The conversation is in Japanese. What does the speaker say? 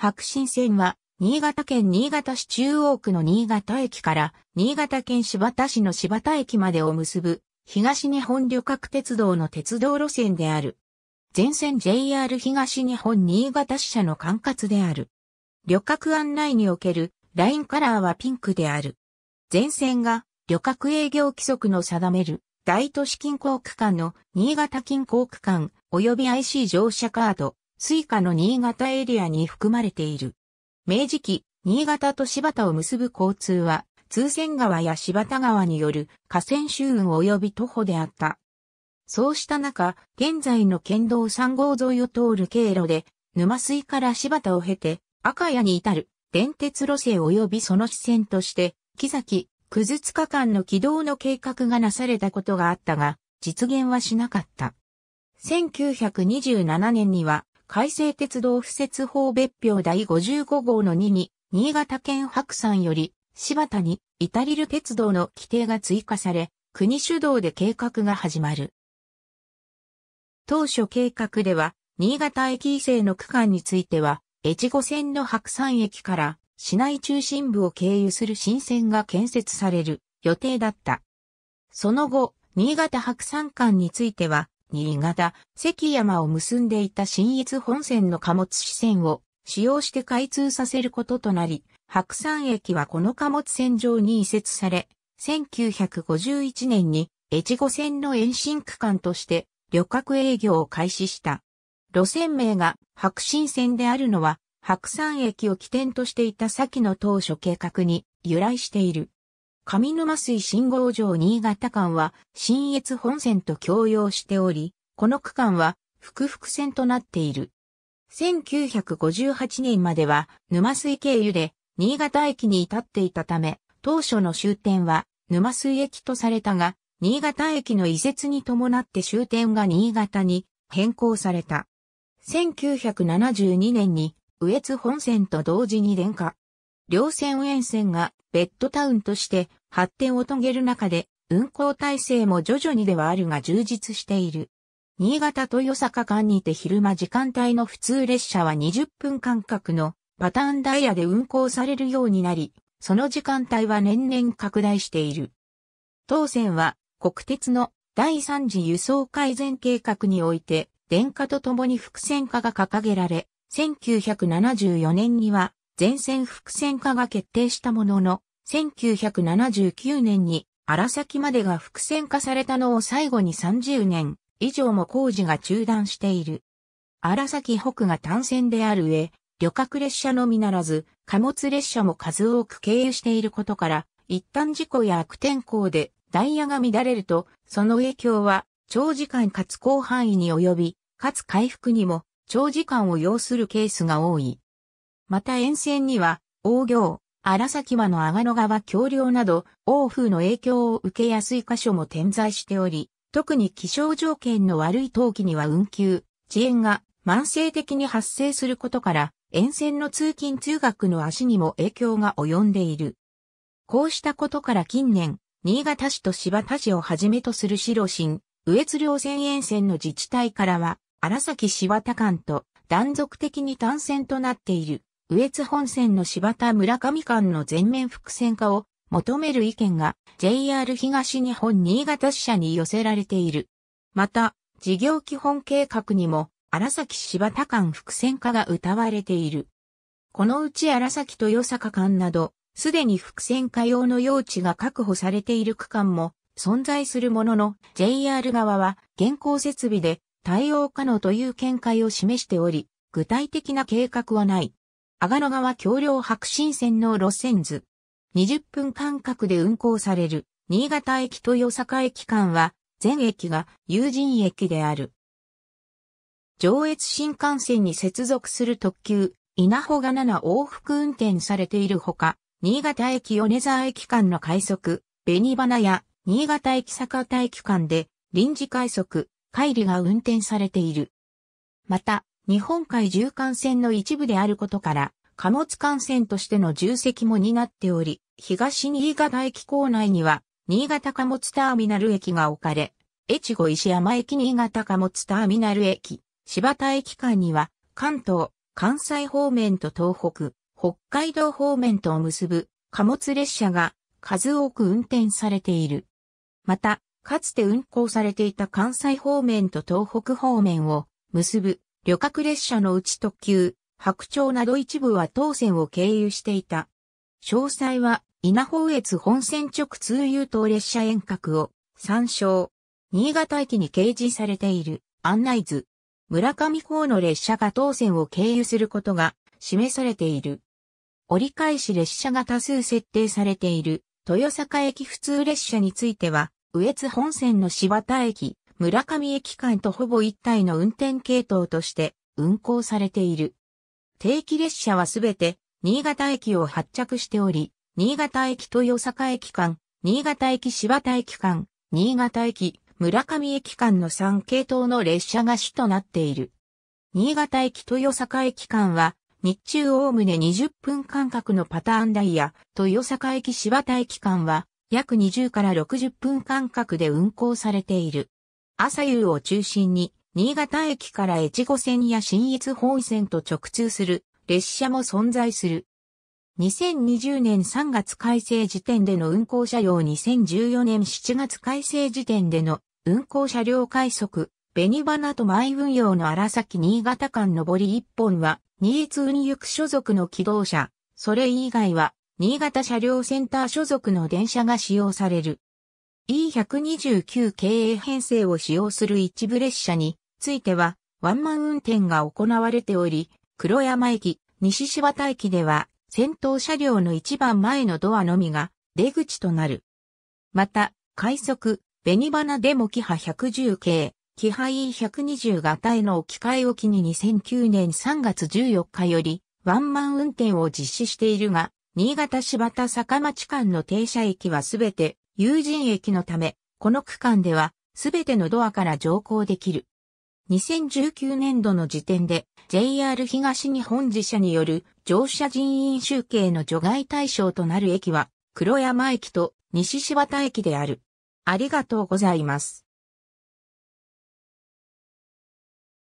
白新線は、新潟県新潟市中央区の新潟駅から、新潟県柴田市の柴田駅までを結ぶ、東日本旅客鉄道の鉄道路線である。全線 JR 東日本新潟支社の管轄である。旅客案内におけるラインカラーはピンクである。全線が旅客営業規則の定める大都市近郊区間の新潟近郊区間及び IC 乗車カード、スイカの新潟エリアに含まれている。明治期、新潟と柴田を結ぶ交通は、通線川や柴田川による河川周運及び徒歩であった。そうした中、現在の県道3号沿いを通る経路で、沼水から柴田を経て、赤谷に至る電鉄路線及びその支線として、木崎、くずつか間の軌道の計画がなされたことがあったが、実現はしなかった。1927年には、改正鉄道敷設法別表第55号の2に、新潟県白山より、柴田に、至りる鉄道の規定が追加され、国主導で計画が始まる。当初計画では、新潟駅以西の区間については、越後線の白山駅から市内中心部を経由する新線が建設される予定だった。その後、新潟白山間については、新潟、関山を結んでいた新越本線の貨物支線を使用して開通させることとなり、白山駅はこの貨物線上に移設され、1951年に越後線の延伸区間として旅客営業を開始した。路線名が白新線であるのは白山駅を起点としていた先の当初計画に由来している。上沼水信号場新潟間は新越本線と共用しており、この区間は複々線となっている。1958年までは沼水経由で新潟駅に至っていたため、当初の終点は沼水駅とされたが、新潟駅の移設に伴って終点が新潟に変更された。1972年に羽越本線と同時に電化。両線沿線がベッドタウンとして発展を遂げる中で運行体制も徐々にではあるが充実している。新潟豊坂間にて昼間時間帯の普通列車は20分間隔のパターンダイヤで運行されるようになり、その時間帯は年々拡大している。当線は国鉄の第三次輸送改善計画において電化とともに複線化が掲げられ、1974年には全線複線化が決定したものの、1979年に荒崎までが複線化されたのを最後に30年以上も工事が中断している。荒崎北が単線である上、旅客列車のみならず貨物列車も数多く経由していることから、一旦事故や悪天候でダイヤが乱れると、その影響は長時間かつ広範囲に及び、かつ回復にも長時間を要するケースが多い。また沿線には、大行、荒崎間の阿賀野川橋梁など、欧風の影響を受けやすい箇所も点在しており、特に気象条件の悪い冬季には運休、遅延が慢性的に発生することから、沿線の通勤通学の足にも影響が及んでいる。こうしたことから近年、新潟市と柴田市をはじめとする白新、上津両線沿線の自治体からは、荒崎柴田間と断続的に単線となっている、上津本線の柴田村上間の全面複線化を求める意見が JR 東日本新潟支社に寄せられている。また、事業基本計画にも荒崎柴田間複線化が謳われている。このうち荒崎と与坂間など、すでに複線化用の用地が確保されている区間も存在するものの、JR 側は現行設備で対応可能という見解を示しており、具体的な計画はない。阿賀野川橋梁白新線の路線図。20分間隔で運行される、新潟駅と与坂駅間は、全駅が有人駅である。上越新幹線に接続する特急、稲穂が7往復運転されているほか、新潟駅米沢駅間の快速、紅花や新潟駅坂田駅間で臨時快速、帰りが運転されている。また、日本海縦貫線の一部であることから、貨物幹線としての重責も担っており、東新潟駅構内には、新潟貨物ターミナル駅が置かれ、越後石山駅新潟貨物ターミナル駅、柴田駅間には、関東、関西方面と東北、北海道方面とを結ぶ貨物列車が数多く運転されている。また、かつて運行されていた関西方面と東北方面を結ぶ旅客列車のうち特急、白鳥など一部は当線を経由していた。詳細は稲穂越本線直通優等列車遠隔を参照。新潟駅に掲示されている案内図。村上港の列車が当線を経由することが示されている。折り返し列車が多数設定されている豊坂駅普通列車については、上津本線の柴田駅、村上駅間とほぼ一体の運転系統として運行されている。定期列車はすべて新潟駅を発着しており、新潟駅豊坂駅間、新潟駅柴田駅間、新潟駅村上駅間の3系統の列車が主となっている。新潟駅豊坂駅間は、日中おおむね20分間隔のパターンダイヤ、豊坂駅柴田駅間は、約20から60分間隔で運行されている。朝夕を中心に、新潟駅から越後線や新越本線と直通する列車も存在する。2020年3月改正時点での運行車両2014年7月改正時点での運行車両快速、紅花と前運用の荒崎新潟間上り1本は、新越運輸所属の機動車、それ以外は、新潟車両センター所属の電車が使用される。E129 経営編成を使用する一部列車については、ワンマン運転が行われており、黒山駅、西柴田駅では、先頭車両の一番前のドアのみが出口となる。また、快速、紅花でもキハ110系、キハ E120 型への置き換え置きに2009年3月14日よりワンマン運転を実施しているが、新潟柴田坂町間の停車駅はすべて友人駅のため、この区間ではすべてのドアから乗降できる。2019年度の時点で JR 東日本自社による乗車人員集計の除外対象となる駅は黒山駅と西柴田駅である。ありがとうございます。